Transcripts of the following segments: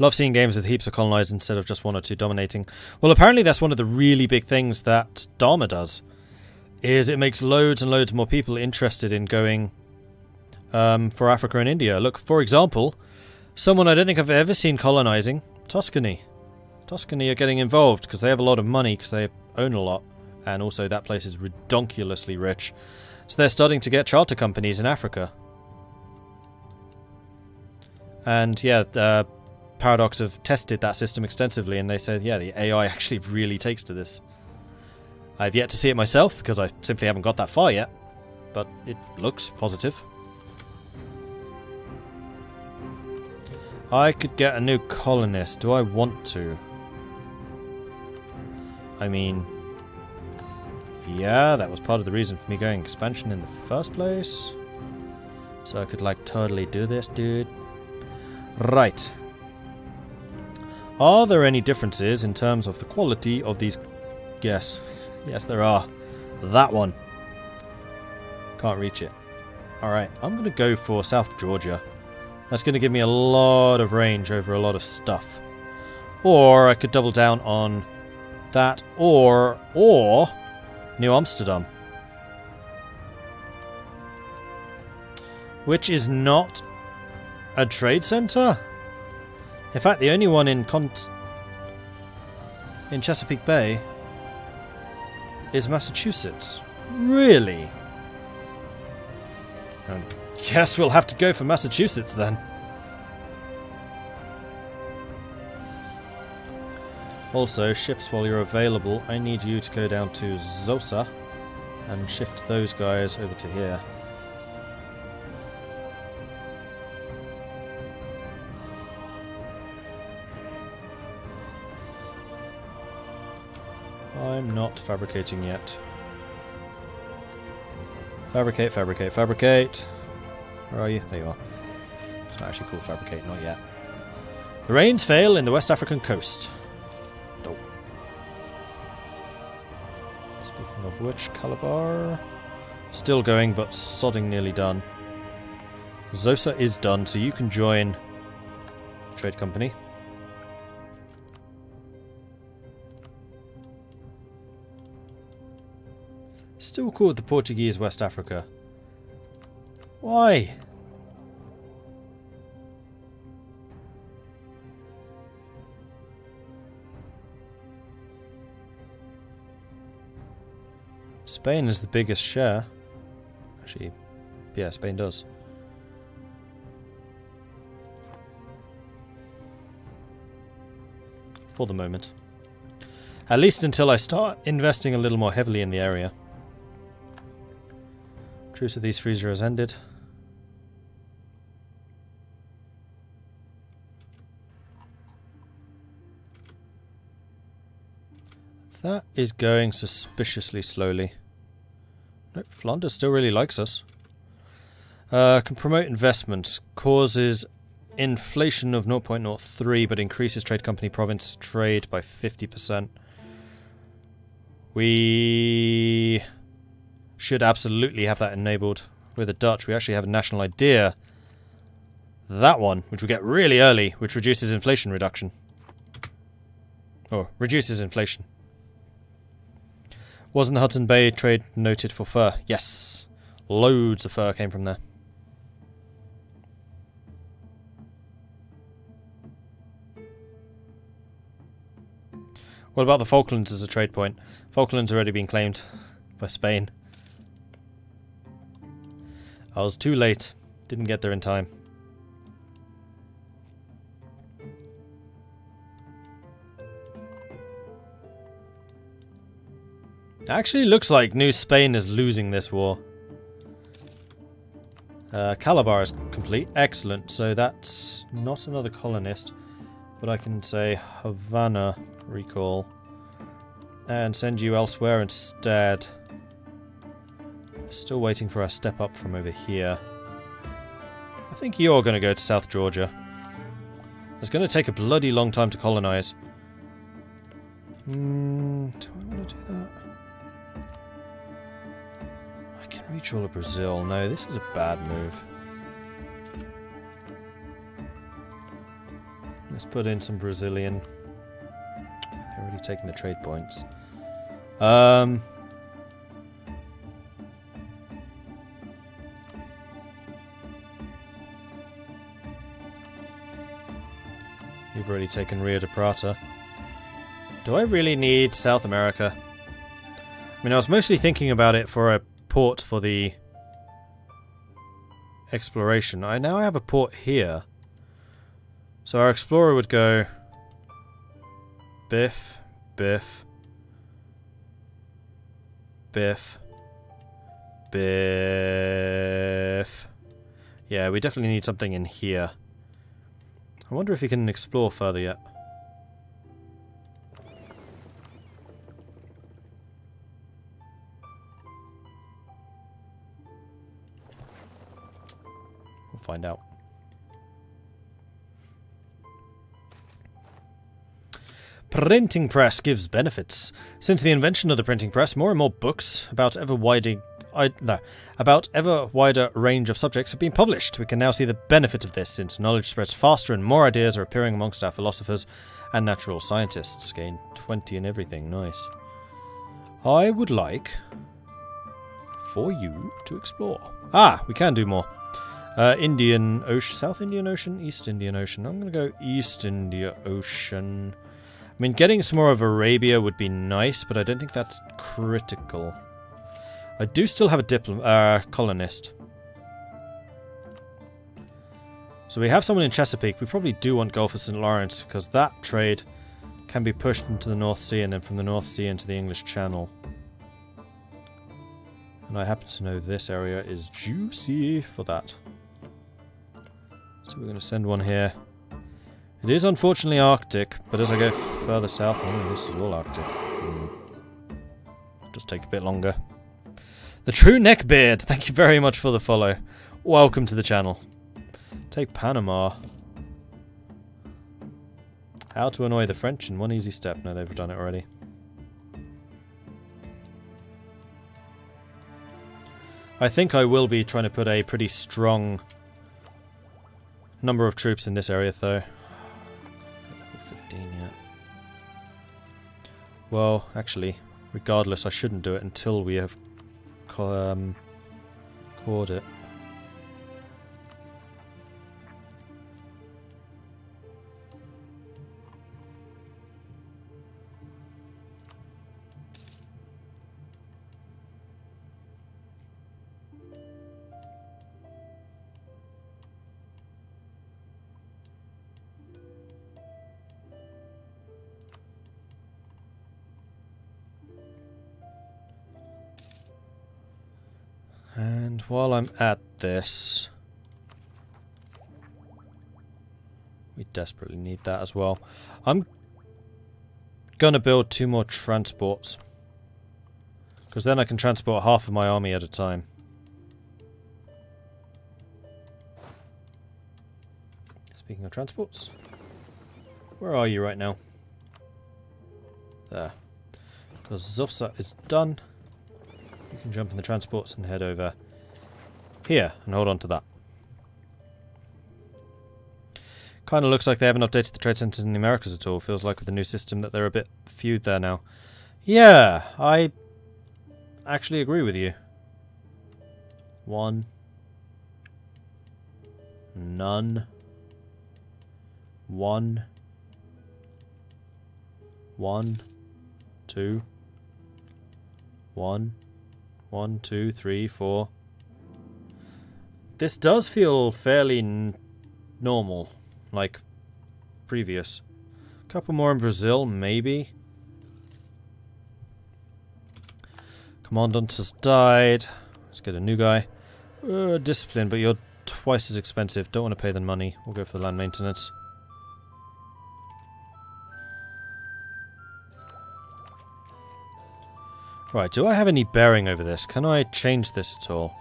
Love seeing games with heaps of colonized instead of just one or two dominating. Well, apparently that's one of the really big things that Dharma does, is it makes loads and loads more people interested in going um, for Africa and India. Look, for example, someone I don't think I've ever seen colonizing, Tuscany. Tuscany are getting involved because they have a lot of money because they own a lot, and also that place is redonkulously rich. So they're starting to get charter companies in Africa. And yeah, uh, Paradox have tested that system extensively, and they said, yeah, the AI actually really takes to this. I've yet to see it myself because I simply haven't got that far yet, but it looks positive. I could get a new colonist. Do I want to? I mean, yeah, that was part of the reason for me going expansion in the first place. So I could like totally do this, dude. Right. Are there any differences in terms of the quality of these? Yes. Yes, there are. That one. Can't reach it. Alright, I'm going to go for South Georgia. That's going to give me a lot of range over a lot of stuff. Or I could double down on that, or, or New Amsterdam. Which is not a trade centre? In fact, the only one in Cont in Chesapeake Bay is Massachusetts. Really? I guess we'll have to go for Massachusetts then. Also, ships while you're available, I need you to go down to Xhosa and shift those guys over to here. Not fabricating yet. Fabricate, fabricate, fabricate. Where are you? There you are. It's not actually called fabricate, not yet. The rains fail in the West African coast. Oh. Speaking of which, Calabar... Still going, but sodding nearly done. Xhosa is done, so you can join trade company. Called the Portuguese West Africa. Why? Spain is the biggest share. Actually, yeah, Spain does. For the moment. At least until I start investing a little more heavily in the area. Truce of East Frisia has ended. That is going suspiciously slowly. Nope, Flanders still really likes us. Uh, can promote investments. Causes inflation of 0.03 but increases trade company province trade by 50%. We should absolutely have that enabled. With the Dutch, we actually have a national idea. That one, which we get really early, which reduces inflation reduction. Or reduces inflation. Wasn't the Hudson Bay trade noted for fur? Yes. Loads of fur came from there. What about the Falklands as a trade point? Falklands already been claimed by Spain. I was too late. Didn't get there in time. Actually looks like New Spain is losing this war. Uh, Calabar is complete. Excellent. So that's not another colonist. But I can say Havana recall. And send you elsewhere instead. Still waiting for our step up from over here. I think you're going to go to South Georgia. It's going to take a bloody long time to colonize. Hmm, do I want to do that? I can reach all of Brazil. No, this is a bad move. Let's put in some Brazilian. They're already taking the trade points. Um, You've already taken Rio de Prata. Do I really need South America? I mean, I was mostly thinking about it for a port for the exploration. I now have a port here. So our explorer would go Biff, Biff, Biff, Biff. Yeah, we definitely need something in here. I wonder if we can explore further yet. We'll find out. Printing press gives benefits. Since the invention of the printing press, more and more books about ever widening no, about ever wider range of subjects have been published. We can now see the benefit of this, since knowledge spreads faster and more ideas are appearing amongst our philosophers and natural scientists. Gain 20 in everything, nice. I would like for you to explore. Ah, we can do more. Uh, Indian Ocean, South Indian Ocean, East Indian Ocean. I'm going to go East India Ocean. I mean, getting some more of Arabia would be nice, but I don't think that's critical. I do still have a diplom uh, colonist. So we have someone in Chesapeake. We probably do want Gulf of St. Lawrence because that trade can be pushed into the North Sea and then from the North Sea into the English Channel. And I happen to know this area is juicy for that. So we're going to send one here. It is unfortunately Arctic, but as I go further south, oh, this is all Arctic. Mm. Just take a bit longer. The True Neckbeard, thank you very much for the follow. Welcome to the channel. Take Panama. How to annoy the French in one easy step. No, they've done it already. I think I will be trying to put a pretty strong number of troops in this area, though. Level 15 yet. Well, actually, regardless, I shouldn't do it until we have um, cored it. This... We desperately need that as well. I'm gonna build two more transports. Because then I can transport half of my army at a time. Speaking of transports, where are you right now? There. Because Zufsa is done. You can jump in the transports and head over here and hold on to that. Kind of looks like they haven't updated the trade centers in the Americas at all. Feels like with the new system that they're a bit feud there now. Yeah, I actually agree with you. One. None. One. One. Two. One. One, two, three, four. This does feel fairly normal, like previous. A couple more in Brazil, maybe. Commandant has died. Let's get a new guy. Uh, discipline, but you're twice as expensive. Don't want to pay the money. We'll go for the land maintenance. Right, do I have any bearing over this? Can I change this at all?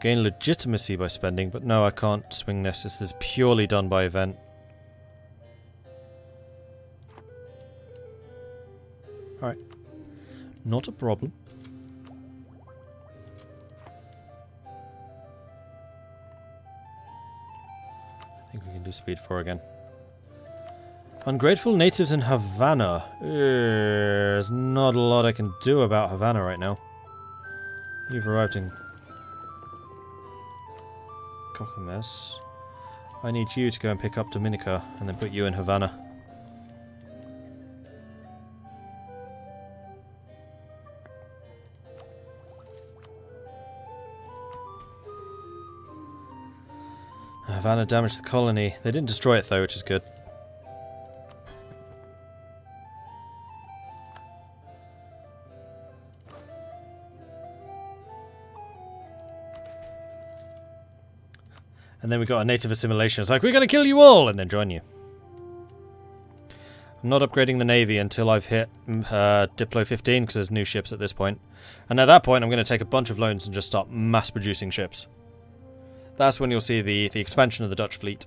Gain legitimacy by spending, but no, I can't swing this. This is purely done by event. Alright. Not a problem. I think we can do speed 4 again. Ungrateful natives in Havana. there's not a lot I can do about Havana right now. You've arrived in Cocames. I need you to go and pick up Dominica and then put you in Havana. Havana damaged the colony. They didn't destroy it though, which is good. And then we got a native assimilation. It's like, we're going to kill you all! And then join you. I'm not upgrading the Navy until I've hit mm, uh, Diplo 15, because there's new ships at this point. And at that point, I'm going to take a bunch of loans and just start mass producing ships. That's when you'll see the, the expansion of the Dutch fleet.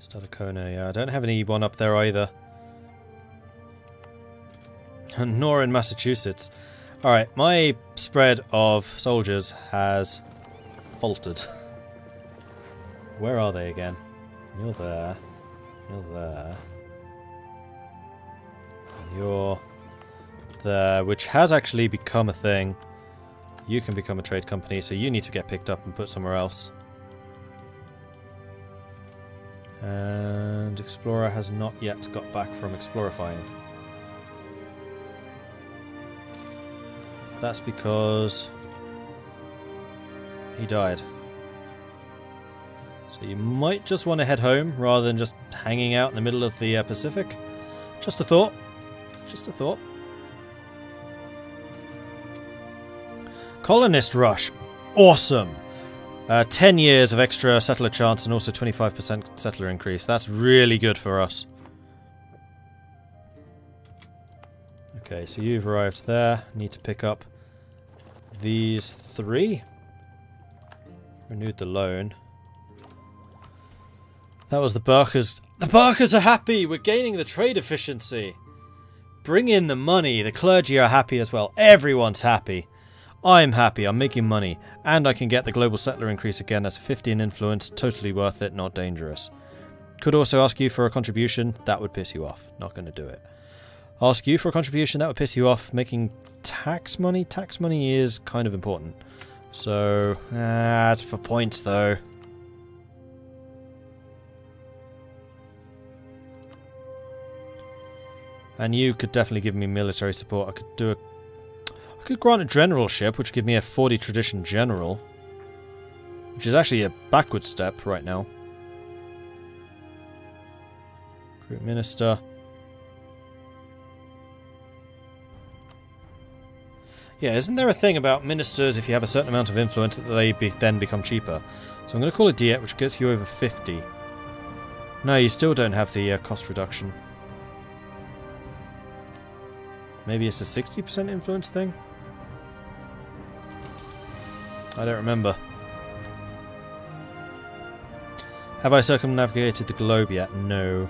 Stadacona, yeah. I don't have any one up there either. Nor in Massachusetts. Alright, my spread of soldiers has faltered. Where are they again? You're there. You're there. You're there, which has actually become a thing. You can become a trade company, so you need to get picked up and put somewhere else. And Explorer has not yet got back from explorifying. That's because he died. So you might just want to head home rather than just hanging out in the middle of the uh, Pacific. Just a thought. Just a thought. Colonist Rush. Awesome. Uh, 10 years of extra settler chance and also 25% settler increase. That's really good for us. Okay, so you've arrived there. Need to pick up these three. Renewed the loan. That was the Burghers. The Burghers are happy! We're gaining the trade efficiency! Bring in the money. The clergy are happy as well. Everyone's happy. I'm happy. I'm making money. And I can get the global settler increase again. That's 15 influence. Totally worth it. Not dangerous. Could also ask you for a contribution. That would piss you off. Not going to do it. Ask you for a contribution. That would piss you off. Making tax money. Tax money is kind of important. So, that's for points though. And you could definitely give me military support. I could do a... I could grant a generalship, which would give me a 40 tradition general. Which is actually a backward step right now. Group minister. Yeah, isn't there a thing about ministers, if you have a certain amount of influence, that they be then become cheaper? So I'm going to call it Diet, which gets you over 50. No, you still don't have the uh, cost reduction. Maybe it's a 60% influence thing? I don't remember. Have I circumnavigated the globe yet? No.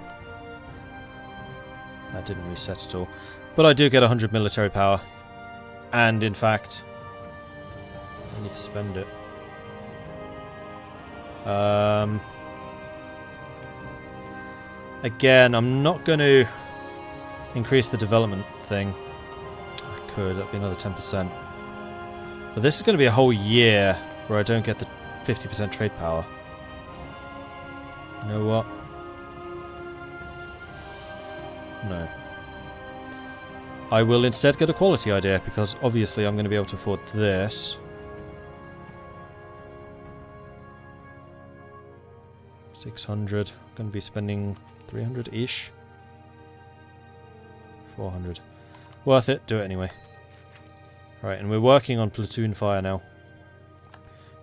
That didn't reset at all. But I do get 100 military power. And in fact, I need to spend it. Um, again, I'm not going to increase the development thing. I could, that'd be another 10%. But this is going to be a whole year where I don't get the 50% trade power. You know what? No. I will instead get a quality idea, because obviously I'm going to be able to afford this. Six hundred. Going to be spending three hundred ish. Four hundred. Worth it. Do it anyway. Right, and we're working on platoon fire now.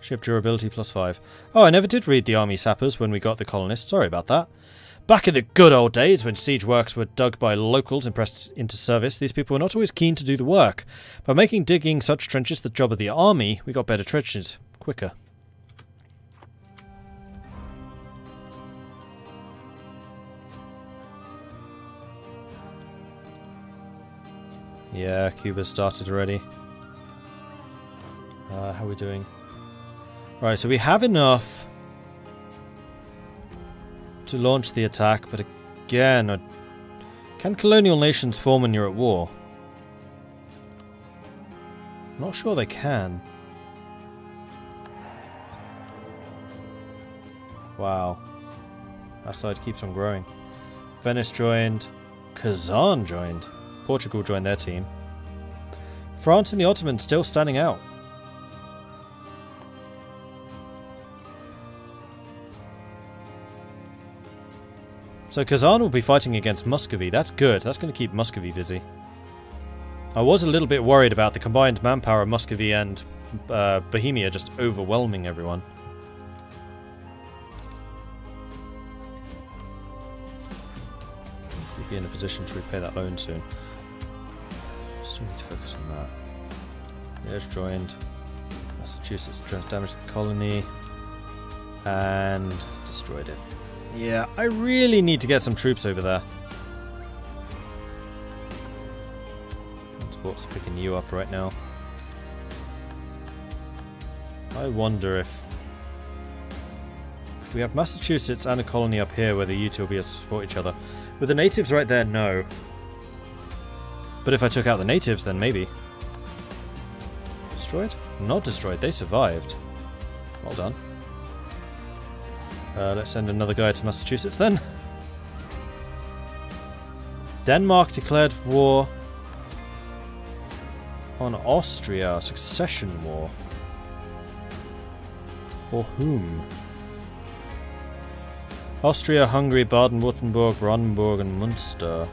Ship durability plus five. Oh, I never did read the army sappers when we got the colonists. Sorry about that. Back in the good old days when siege works were dug by locals and pressed into service, these people were not always keen to do the work. By making digging such trenches the job of the army, we got better trenches quicker. Yeah, Cuba started already. Uh, how are we doing? Right, so we have enough to launch the attack, but again, can colonial nations form when you're at war? Not sure they can. Wow. That side keeps on growing. Venice joined. Kazan joined. Portugal joined their team. France and the Ottomans still standing out. So Kazan will be fighting against Muscovy. That's good. That's going to keep Muscovy busy. I was a little bit worried about the combined manpower of Muscovy and uh, Bohemia just overwhelming everyone. We'll be in a position to repay that loan soon. Still need to focus on that. There's joined. Massachusetts damaged the colony and destroyed it. Yeah, I really need to get some troops over there. Transport's picking you up right now. I wonder if... If we have Massachusetts and a colony up here, whether you two will be able to support each other. With the natives right there, no. But if I took out the natives, then maybe. Destroyed? Not destroyed, they survived. Well done. Uh, let's send another guy to Massachusetts then. Denmark declared war on Austria. Succession war. For whom? Austria, Hungary, Baden-Württemberg, Brandenburg and Munster.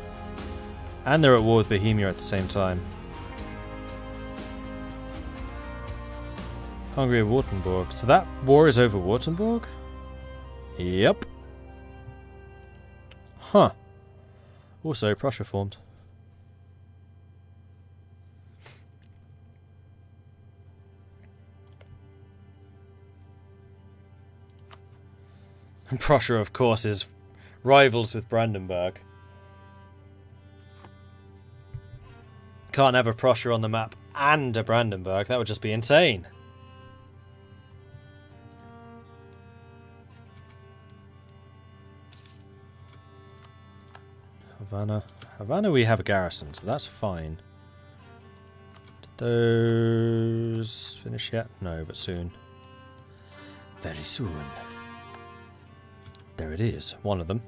And they're at war with Bohemia at the same time. Hungary, Württemberg. So that war is over Württemberg? Yep. Huh. Also, Prussia formed. And Prussia, of course, is rivals with Brandenburg. Can't have a Prussia on the map and a Brandenburg. That would just be insane. Havana. Havana we have a garrison, so that's fine. Did those finish yet? No, but soon. Very soon. There it is, one of them.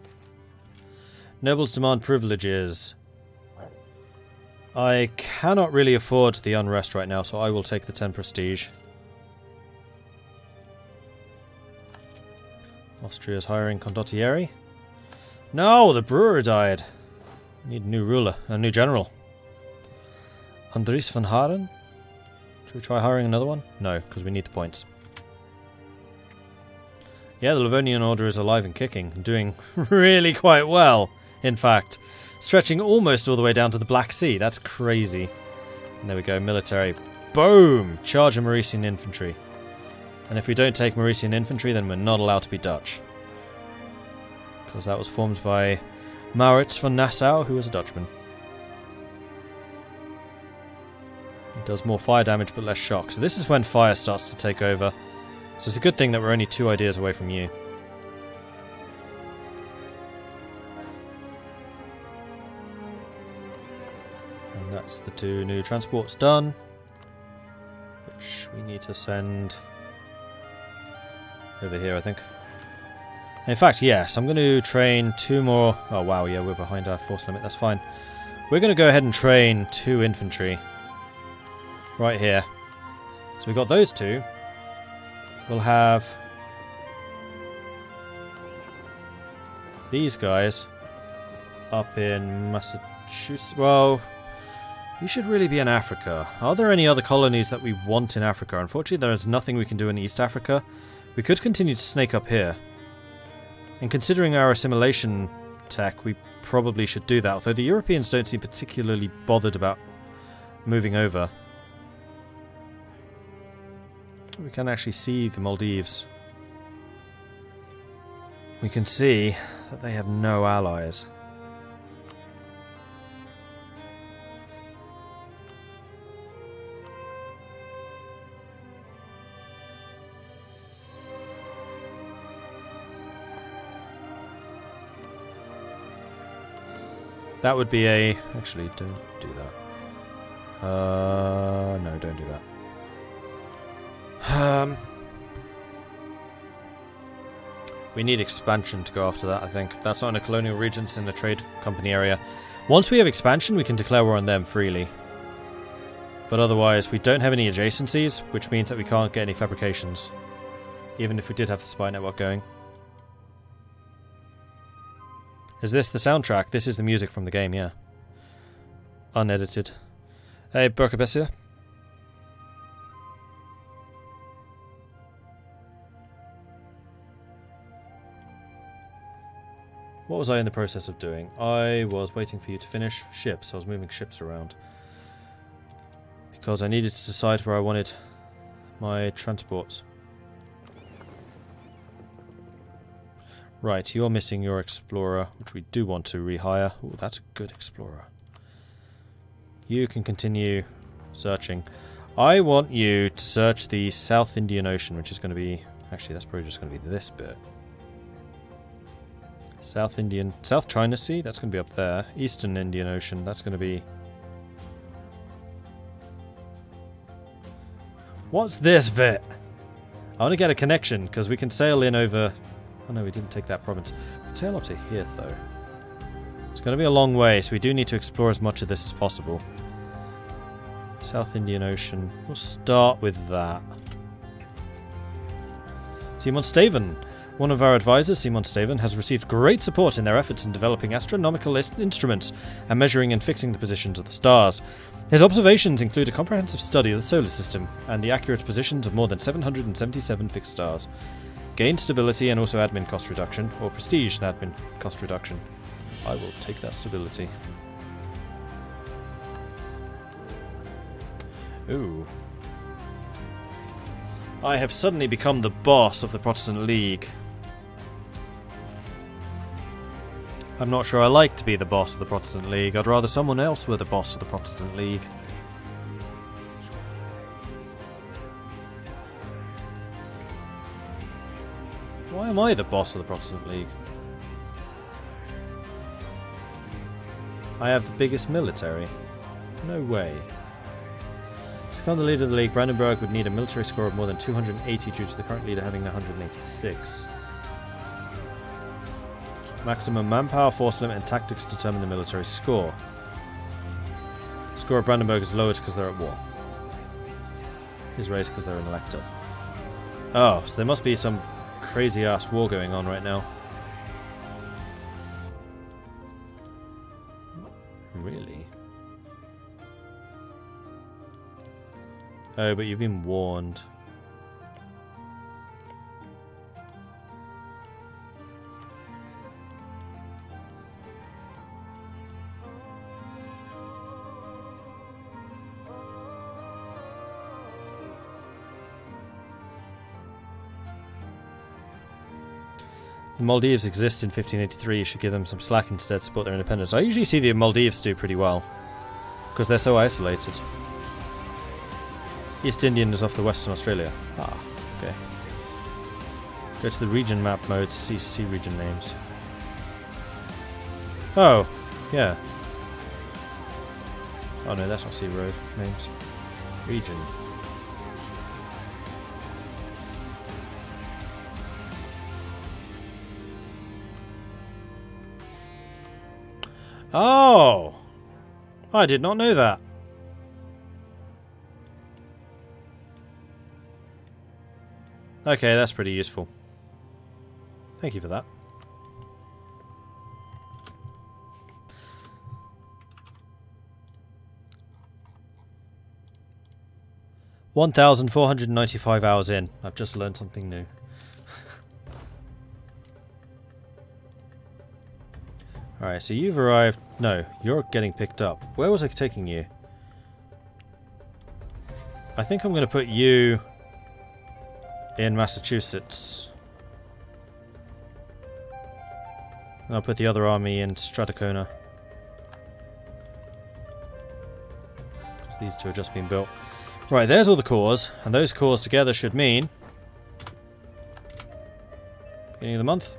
Nobles demand privileges. I cannot really afford the unrest right now, so I will take the 10 prestige. Austria's hiring condottieri. No, the brewer died. Need a new ruler, a new general. Andries van Haren? Should we try hiring another one? No, because we need the points. Yeah, the Livonian Order is alive and kicking, doing really quite well, in fact. Stretching almost all the way down to the Black Sea. That's crazy. And there we go, military. Boom! Charge of Mauritian infantry. And if we don't take Mauritian infantry, then we're not allowed to be Dutch. Because that was formed by Maurits von Nassau, who is a Dutchman. It does more fire damage but less shock. So this is when fire starts to take over. So it's a good thing that we're only two ideas away from you. And that's the two new transports done. Which we need to send over here, I think. In fact, yes, I'm going to train two more... Oh, wow, yeah, we're behind our force limit. That's fine. We're going to go ahead and train two infantry. Right here. So we've got those two. We'll have... These guys up in Massachusetts. Well, you should really be in Africa. Are there any other colonies that we want in Africa? Unfortunately, there is nothing we can do in East Africa. We could continue to snake up here. And considering our assimilation tech, we probably should do that, although the Europeans don't seem particularly bothered about moving over. We can actually see the Maldives. We can see that they have no allies. That would be a... Actually, don't do that. Uh, no, don't do that. Um, we need expansion to go after that, I think. That's not in a colonial region, it's in a trade company area. Once we have expansion, we can declare war on them freely. But otherwise, we don't have any adjacencies, which means that we can't get any fabrications. Even if we did have the spy network going. Is this the soundtrack? This is the music from the game, yeah. Unedited. Hey, Burkabessia. What was I in the process of doing? I was waiting for you to finish ships. I was moving ships around. Because I needed to decide where I wanted my transports. Right, you're missing your explorer, which we do want to rehire. Oh, that's a good explorer. You can continue searching. I want you to search the South Indian Ocean, which is going to be... Actually, that's probably just going to be this bit. South Indian... South China Sea, that's going to be up there. Eastern Indian Ocean, that's going to be... What's this bit? I want to get a connection, because we can sail in over... Oh no, we didn't take that province. We can sail up to here, though. It's going to be a long way, so we do need to explore as much of this as possible. South Indian Ocean. We'll start with that. Simon Stevin. One of our advisors, Simon Stevin, has received great support in their efforts in developing astronomical instruments and measuring and fixing the positions of the stars. His observations include a comprehensive study of the solar system and the accurate positions of more than 777 fixed stars. Gain stability and also admin cost reduction, or prestige and admin cost reduction. I will take that stability. Ooh. I have suddenly become the boss of the Protestant League. I'm not sure I like to be the boss of the Protestant League. I'd rather someone else were the boss of the Protestant League. Why am I the boss of the Protestant League? I have the biggest military. No way. To become the leader of the league, Brandenburg would need a military score of more than 280 due to the current leader having 186. Maximum manpower, force limit, and tactics determine the military score. The score of Brandenburg is lowered because they're at war. Is raised because they're an elector. Oh, so there must be some crazy ass war going on right now. Really? Oh, but you've been warned. Maldives exist in 1583, you should give them some slack instead, support their independence. I usually see the Maldives do pretty well, because they're so isolated. East Indian is off the Western Australia. Ah, okay. Go to the region map mode to see, see region names. Oh, yeah. Oh no, that's not sea road names. Region. Oh! I did not know that. Okay, that's pretty useful. Thank you for that. One thousand four hundred ninety-five hours in. I've just learned something new. Alright, so you've arrived... No, you're getting picked up. Where was I taking you? I think I'm going to put you in Massachusetts. And I'll put the other army in Stadacona. Because these two have just been built. Right, there's all the cores, and those cores together should mean... Beginning of the month?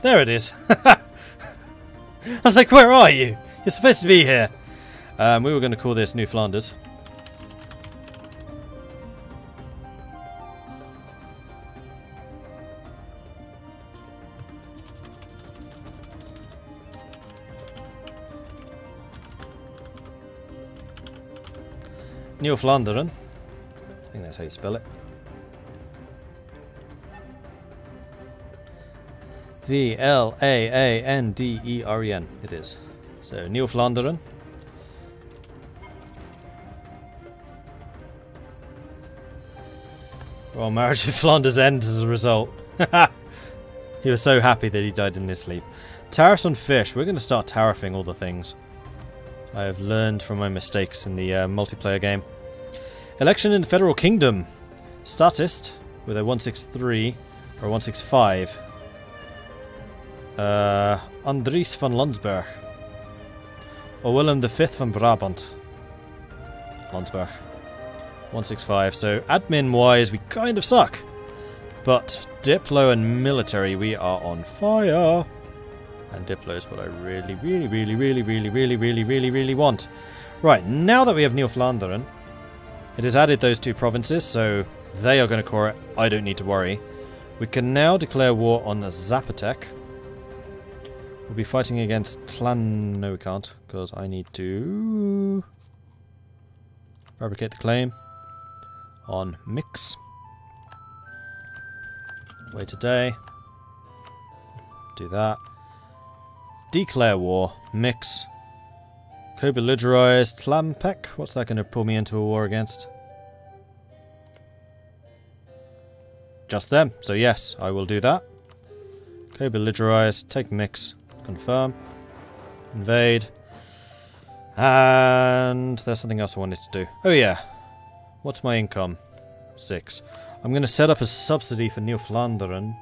There it is. I was like, where are you? You're supposed to be here. Um, we were going to call this New Flanders. New Flanderen. I think that's how you spell it. V L A A N D E R E N. It is. So, New Flanderen. Well, marriage with Flanders ends as a result. he was so happy that he died in his sleep. Tariffs on fish. We're going to start tariffing all the things. I have learned from my mistakes in the uh, multiplayer game. Election in the Federal Kingdom. Statist with a 163 or 165. Uh, Andries van Landsberg. Or Willem V van Brabant. Landsberg. 165. So admin wise, we kind of suck. But Diplo and military, we are on fire. And Diplo is what I really, really, really, really, really, really, really, really, really want. Right, now that we have New Flandern, it has added those two provinces, so they are going to core it. I don't need to worry. We can now declare war on Zapotec. We'll be fighting against Tlan... No, we can't, because I need to... Fabricate the claim on Mix. Wait a day. Do that. Declare war. Mix. Co-belligerized Tlampec. What's that going to pull me into a war against? Just them. So yes, I will do that. Co-belligerized. Take Mix. Confirm. Invade. And there's something else I wanted to do. Oh yeah. What's my income? Six. I'm going to set up a subsidy for New Flandern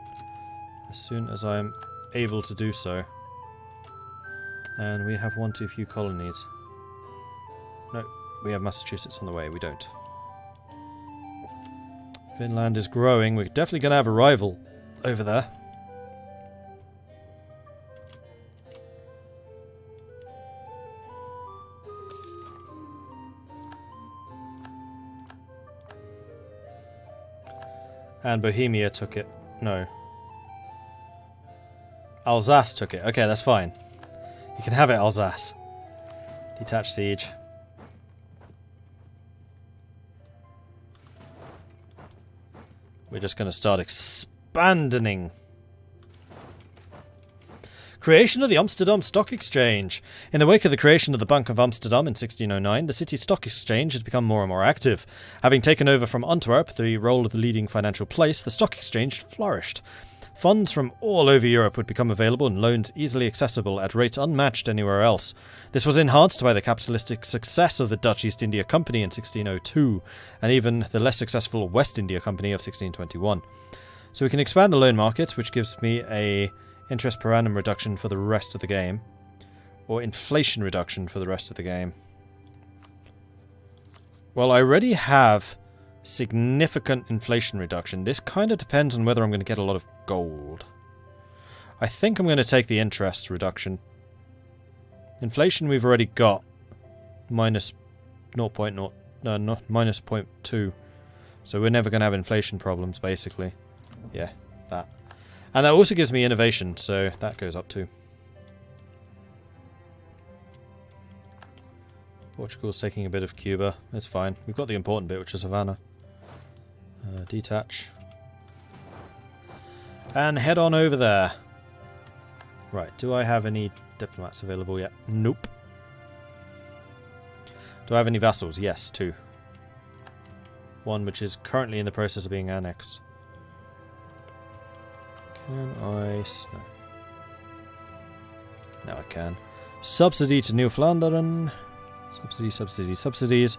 as soon as I'm able to do so. And we have one too few colonies. No, we have Massachusetts on the way. We don't. Finland is growing. We're definitely going to have a rival over there. And Bohemia took it. No. Alsace took it. Okay, that's fine. You can have it, Alsace. Detach siege. We're just going to start expanding. Creation of the Amsterdam Stock Exchange. In the wake of the creation of the Bank of Amsterdam in 1609, the city's stock exchange has become more and more active. Having taken over from Antwerp the role of the leading financial place, the stock exchange flourished. Funds from all over Europe would become available and loans easily accessible at rates unmatched anywhere else. This was enhanced by the capitalistic success of the Dutch East India Company in 1602, and even the less successful West India Company of 1621. So we can expand the loan market, which gives me a interest per annum reduction for the rest of the game, or inflation reduction for the rest of the game. Well, I already have significant inflation reduction. This kind of depends on whether I'm going to get a lot of gold. I think I'm going to take the interest reduction. Inflation we've already got. Minus 0.0, no, no, minus 0.2. So we're never going to have inflation problems, basically. Yeah, that. And that also gives me innovation, so that goes up too. Portugal's taking a bit of Cuba. It's fine. We've got the important bit, which is Havana. Uh, detach. And head on over there. Right, do I have any diplomats available yet? Nope. Do I have any vassals? Yes, two. One which is currently in the process of being annexed. Can I... No. Now I can. Subsidy to New Flandern. Subsidy, subsidy, subsidies.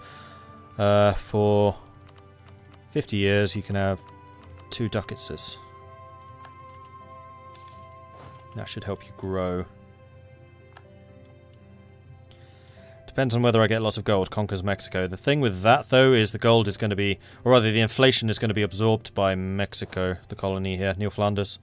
Uh, for 50 years you can have two ducatses. That should help you grow. Depends on whether I get lots of gold. Conquers Mexico. The thing with that, though, is the gold is going to be... Or rather, the inflation is going to be absorbed by Mexico, the colony here, New Flanders.